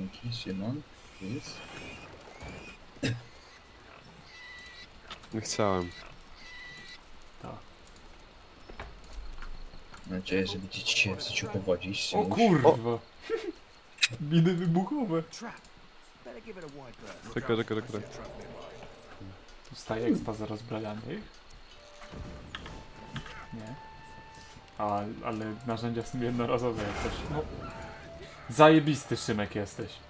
Dzięki, Szymon. Jest. Nie chciałem. Tak. Mam nadzieję, że będziecie się w życiu powodzić. O kurwa! Miny wybuchowe. Czekaj, czekaj, czekaj. Dostaje expa za rozbrajanie ich? Nie. A, ale narzędzia są jednorazowe jak coś. No. Zajebisty Szymek jesteś.